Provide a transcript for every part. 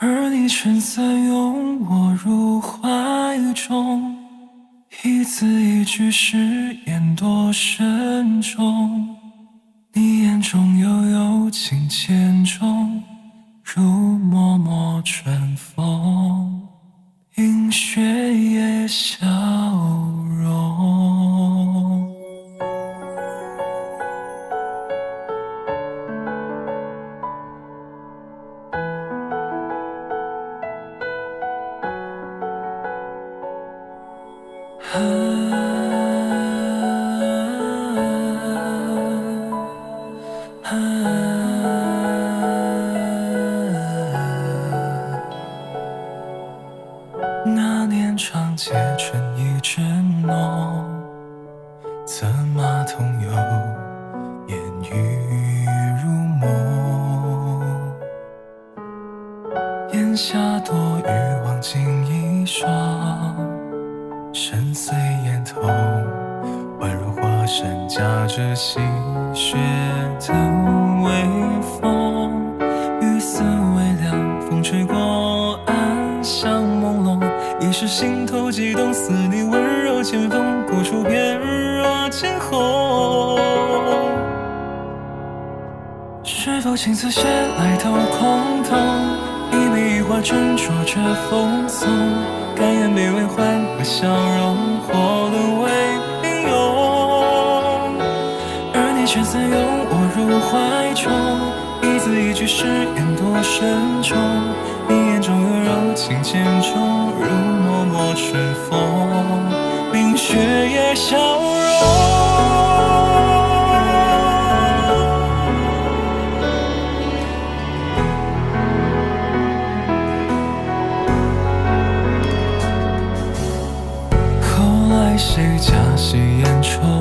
而你撑伞拥我入怀中，一字一句誓言多慎重。你眼中悠悠情千种，如脉脉春风，映雪夜笑春意正浓，策马同游，烟雨如梦。檐下多雨，望尽一双，深邃眼瞳，宛如华山夹着细雪温柔剑锋，古树翩若惊鸿。是否青丝写来都空洞？一笔一画斟酌着风送，甘愿卑微换个笑容，或沦为平庸。而你撑伞拥我入怀中，一字一句誓言多慎重。你眼中有柔情千种，如脉脉春风，雪也消融。后来谁家戏言中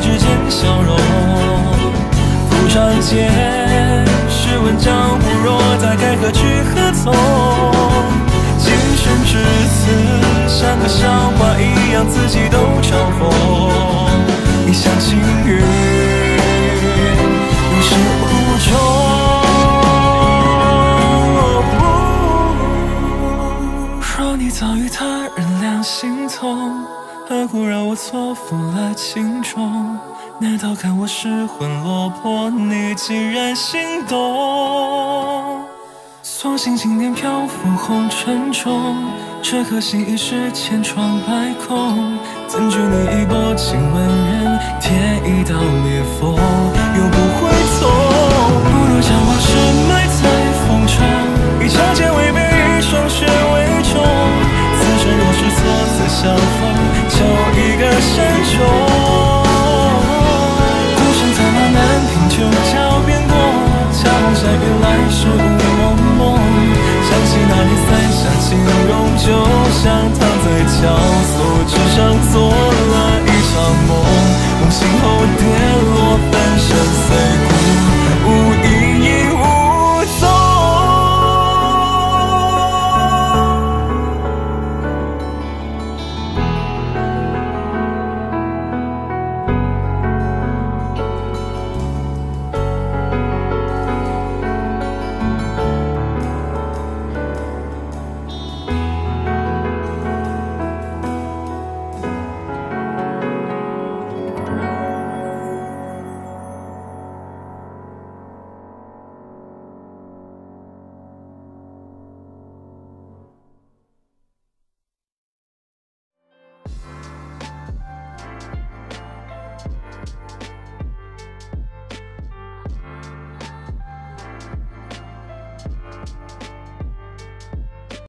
指尖笑我错付了情衷？难道看我失魂落魄，你竟然心动？所幸经年漂浮红尘中，这颗心已是千疮百孔。怎惧你一波情万人，添一道裂缝，又不会。